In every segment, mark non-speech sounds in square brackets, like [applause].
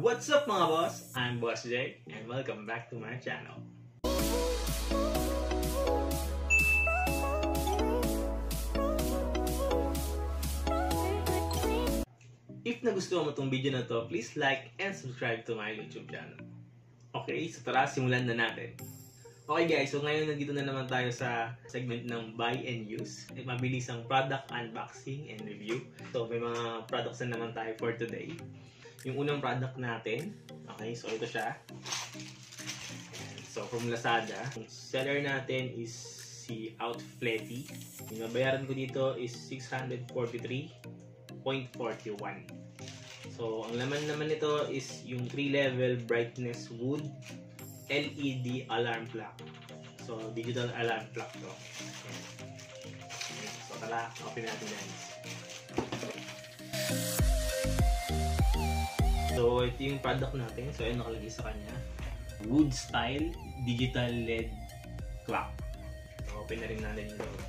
What's up mga boss? I'm Boss Jake and welcome back to my channel. If nagustuhan mo tong video na to, please like and subscribe to my YouTube channel. Okay, so tara, simulan na natin. Okay guys, so ngayon nandito na naman tayo sa segment ng buy and use. Ay, mabilis ang product unboxing and review. So may mga products na naman tayo for today. Yung unang product natin, okay, so ito siya. So from Lazada, yung seller natin is si Outfletty. Yung nabayaran ko dito is 643.41. So, ang laman naman nito is yung 3-level brightness wood LED alarm clock. So, digital alarm clock to. So, tala, open natin guys. So, ito yung product natin. So, ayan nakalagay sa kanya. Wood style digital LED clock. So, open na rin natin yung loob.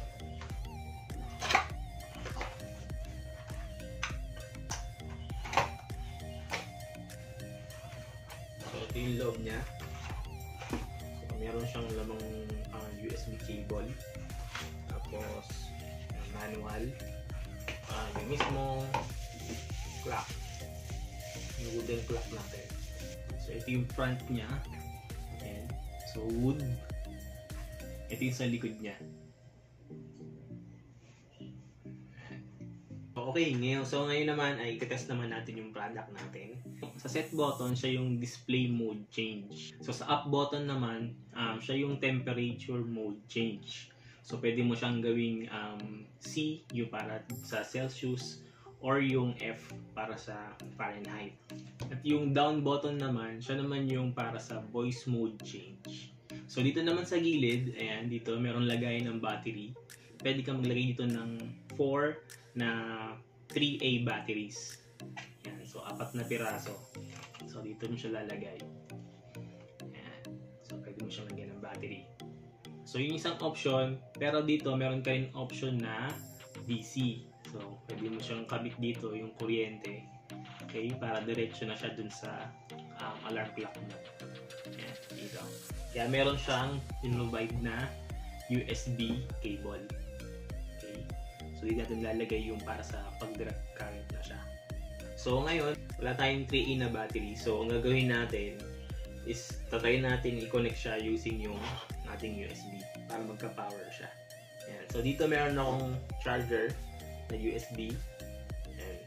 So, ito yung loob niya. So, meron siyang lamang uh, USB cable. Tapos, manual. Uh, yung mismo clock. Yung wooden clock natin. So, ito yung front niya. Ayan. So, wood. Ito yung sa likod niya. Okay, ngayon, so ngayon naman ay itetest naman natin yung product natin. Sa set button, siya yung display mode change. So sa up button naman, um, siya yung temperature mode change. So pwede mo siyang gawing um, C, yung para sa Celsius, or yung F para sa Fahrenheit. At yung down button naman, siya naman yung para sa voice mode change. So dito naman sa gilid, ayan, dito meron lagayan ng battery. Pwede kang maglagay dito ng 4 na 3A batteries. Yan, so apat na piraso. So dito mo siya lalagay. Yan. So pwede mo siya lagyan ng battery. So yung isang option, pero dito meron ka rin option na DC. So pwede mo siyang kabit dito yung kuryente. Okay, para diretso na siya dun sa um, alarm clock mo. Yan, dito. Kaya meron siyang provide na USB cable. Okay. So, dito natin lalagay yung para sa pag-direct current na siya. So, ngayon, wala tayong 3A na battery. So, ang gagawin natin is tatry natin i-connect siya using yung ating USB para magka-power siya. Ayan. So, dito meron akong charger na USB. Ayan.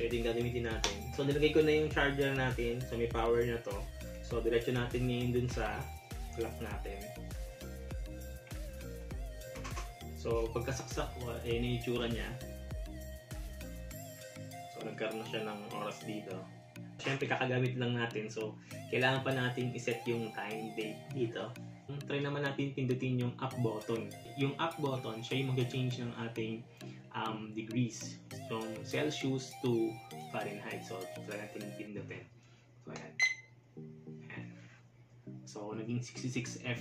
Pwedeng gagamitin natin. So, nilagay ko na yung charger natin. So, may power na to. So, diretso natin ngayon dun sa clock natin. So, pagkasaksak ko, eh, yung itsura niya. So, nagkaroon na siya ng oras dito. Siyempre, kakagamit lang natin. So, kailangan pa natin iset yung time date dito. Try naman natin pindutin yung up button. Yung up button, siya yung mag-change ng ating um, degrees. From Celsius to Fahrenheit. So, try natin pindutin. So, ayan. So, naging 66F.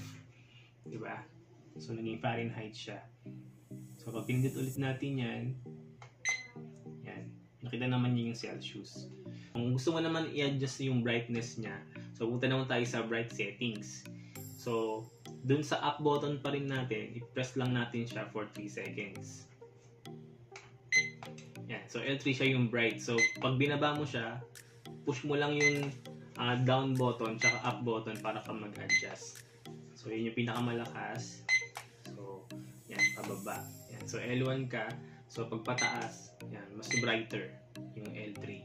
Diba? So, naging Fahrenheit siya. So, pag ulit natin yan, yan, nakita naman niya yung Celsius. Kung gusto mo naman i-adjust yung brightness niya, so punta naman tayo sa bright settings. So, dun sa up button pa rin natin, i-press lang natin siya for 3 seconds. So L3 siya yung bright. So, pag binaba mo siya, push mo lang yung uh, down button tsaka up button para ka mag-adjust. So, yun yung pinakamalakas. So, yan, pababa. Yan. So, L1 ka. So, pag pataas, yan, mas brighter yung L3.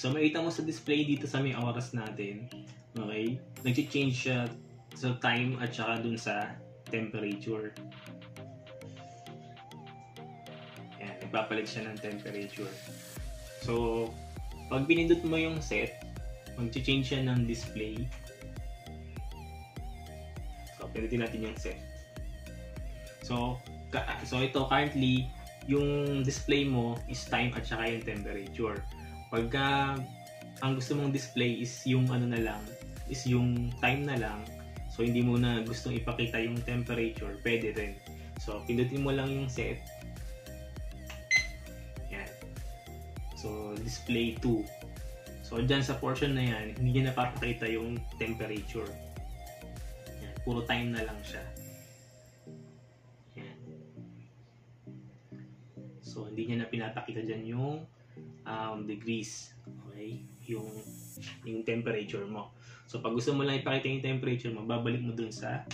So, makita mo sa display dito sa may oras natin. Okay? Nag-change siya sa time at saka dun sa temperature. Yan, nagpapalit siya ng temperature. So, pag pinindot mo yung set, mag-change siya ng display. So, pindutin natin yung set. So, so ito currently, yung display mo is time at saka yung temperature. Pagka ang gusto mong display is yung ano na lang, is yung time na lang, so hindi mo na gustong ipakita yung temperature, pwede rin. So, pindutin mo lang yung set. So, display 2. So, dyan sa portion na yan, hindi niya napapakita yung temperature. Yan, puro time na lang siya. Yan. So, hindi niya na pinapakita dyan yung um, degrees. Okay? Yung, yung temperature mo. So, pag gusto mo lang ipakita yung temperature mo, babalik mo dun sa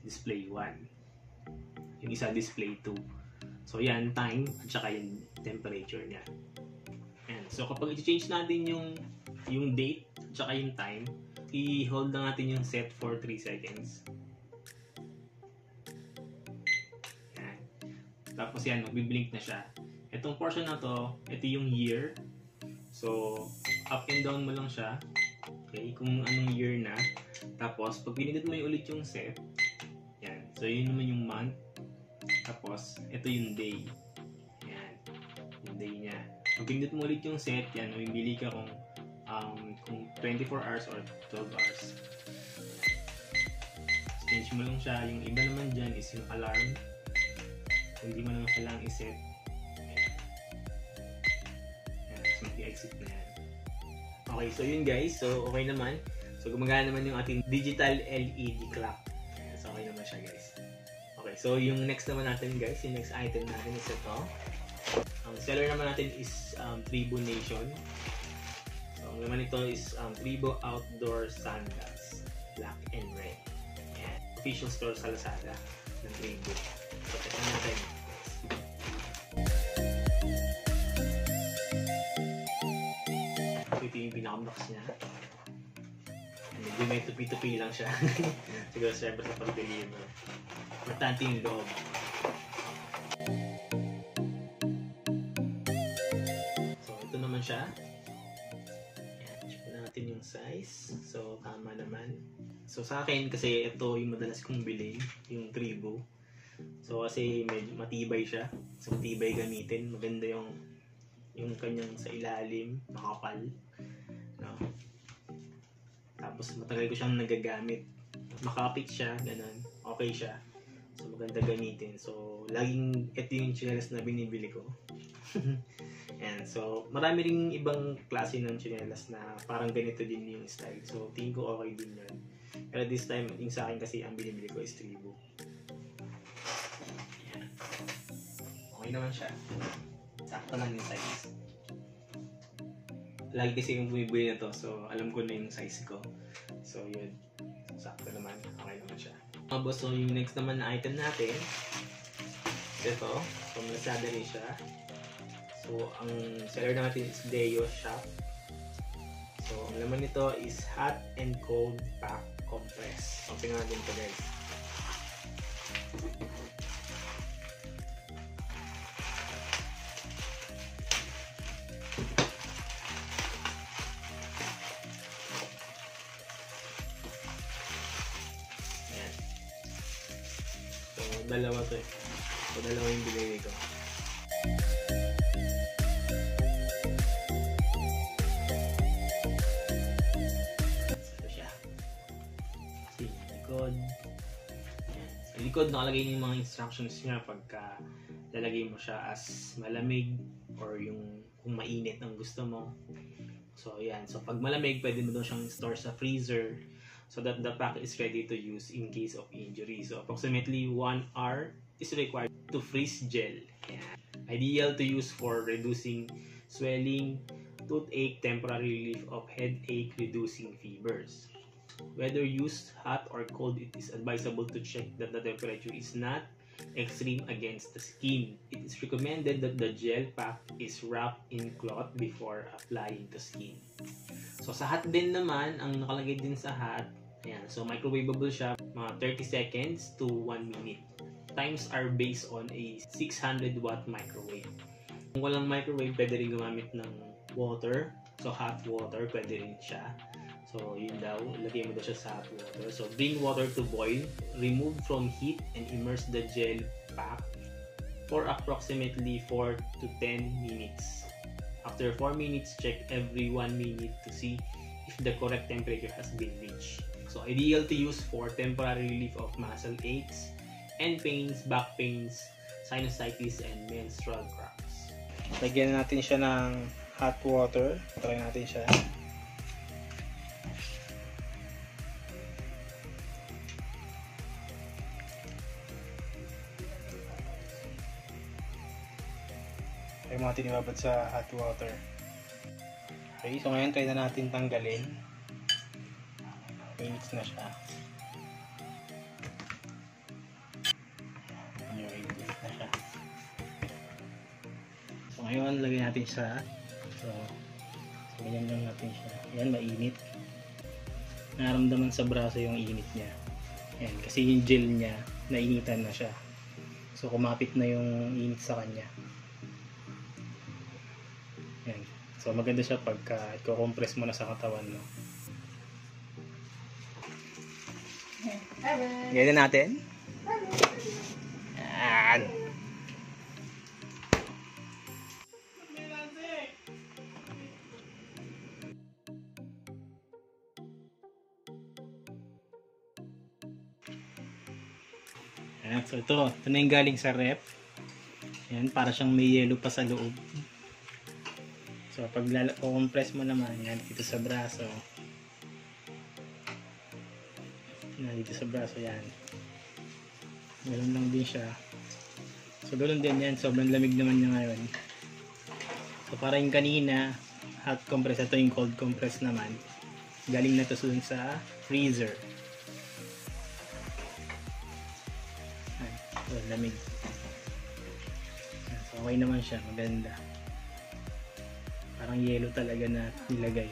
display 1. Yung isa display 2. So, yan, time, at saka yung temperature niya. So, kapag i-change natin yung yung date, at saka yung time, i-hold lang natin yung set for 3 seconds. Yan. Tapos yan, magbiblink na siya. Itong portion na to, ito yung year. So, up and down mo lang siya. Okay, kung anong year na. Tapos, pag pinindot mo yung ulit yung set, yan. So, yun naman yung month. Tapos, ito yung day. Yan. Yung day niya. Pag pinindot mo ulit yung set, yan, mamimili ka kung um, kung 24 hours or 12 hours. Change mo lang siya. Yung iba naman dyan is yung alarm. Hindi mo naman kailangang iset. Tapos mag-exit na yan. Okay, so yun guys. So, okay naman. So, gumagana naman yung ating digital LED clock. So, okay naman siya guys. Okay, so yung next naman natin guys, yung next item natin is ito. Ang seller naman natin is um, Tribu Nation. So, ang naman ito is um, Tribo Outdoor Sandals. Black and red. Ayan. Official store sa Lazada ng Tribo. So, check natin. Ito yung pinaka-box niya. Medyo may tupi-tupi lang siya. [laughs] Siguro syempre sa pag-deliver. Importante yung loob. Natin yung size. So, tama naman. So, sa akin, kasi ito yung madalas kong bilhin, yung Tribo. So, kasi medyo matibay siya. So, matibay gamitin. Maganda yung yung kanyang sa ilalim, makapal. No? Tapos, matagal ko siyang nagagamit. Makapit siya, ganun. Okay siya. So, maganda gamitin. So, laging, ito yung chinelas na binibili ko. [laughs] Ayan, so marami ring ibang klase ng chinelas na parang ganito din yung style. So tingin ko okay din yun. Pero this time, yung sa akin kasi ang binibili ko is Tribo. Ayan. Okay naman siya. Sakto lang yung size. Lagi kasi yung bumibili na to, so alam ko na yung size ko. So yun. Sakto naman. Okay naman siya. Boss, so yung next naman na item natin, ito, from Lazada rin siya. So, ang seller natin is Deo Shop. So, ang laman nito is hot and cold pack compress. Tingnan natin ito guys. Ayan. So, dalawa to eh. So, dalawa yung binili ko. Likod, nakalagay yung mga instructions niya pagka lalagay mo siya as malamig or yung kung mainit ang gusto mo. So, ayan. So, pag malamig, pwede mo doon siyang store sa freezer so that the pack is ready to use in case of injury. So, approximately 1 hour is required to freeze gel. Ayan. Ideal to use for reducing swelling, toothache, temporary relief of headache, reducing fevers. Whether used hot or cold, it is advisable to check that the temperature is not extreme against the skin. It is recommended that the gel pack is wrapped in cloth before applying to skin. So sa hot din naman, ang nakalagay din sa hot, ayan, so microwavable siya, mga 30 seconds to 1 minute. Times are based on a 600 watt microwave. Kung walang microwave, pwede rin gumamit ng water. So hot water, pwede rin siya. So, yun daw, lagay mo daw siya sa hot water. So, bring water to boil, remove from heat, and immerse the gel pack for approximately 4 to 10 minutes. After 4 minutes, check every 1 minute to see if the correct temperature has been reached. So, ideal to use for temporary relief of muscle aches and pains, back pains, sinusitis, and menstrual cramps. Lagyan natin siya ng hot water. Try natin siya. Ay mga tinibabad sa hot water. Okay, so ngayon try na natin tanggalin. Mix na siya. So ngayon, lagyan natin siya. So, so ganyan lang natin siya. Yan, mainit. Naramdaman sa braso yung init niya. Yan, kasi yung gel niya, nainitan na siya. So kumapit na yung init sa kanya. So maganda siya pagka i-compress mo na sa katawan mo. Ganyan natin. Yan. Ayan, so ito, ito na yung galing sa rep. Ayan, para siyang may yellow pa sa loob. So, pag compress mo naman, yan, dito sa braso. Yan, dito sa braso, yan. Ganun lang din siya. So, ganun din yan. Sobrang lamig naman niya ngayon. So, para yung kanina, hot compress, ito yung cold compress naman. Galing na to dun sa freezer. Ayan, so, lamig. So, okay naman siya. Maganda. Parang yellow talaga na nilagay.